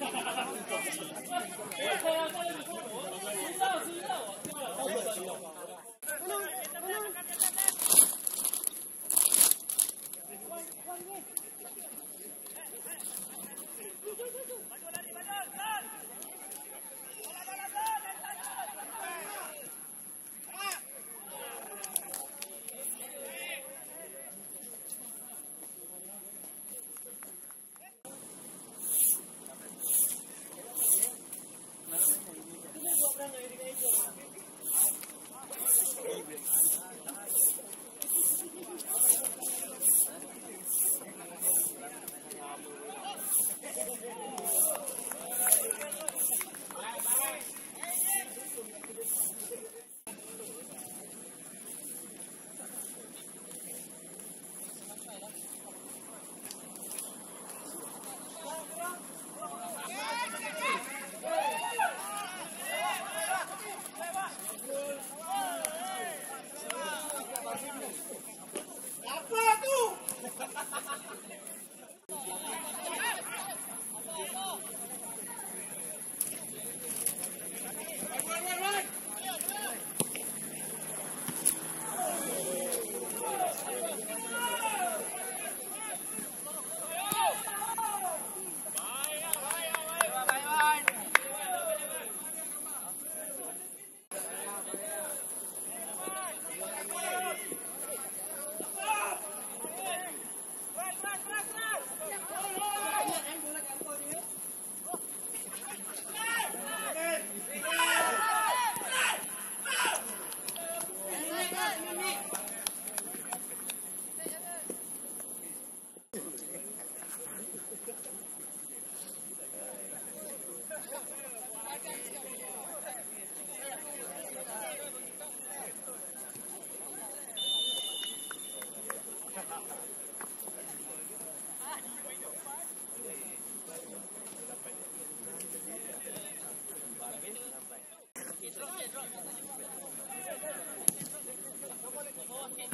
よかったです。looking.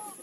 Vem,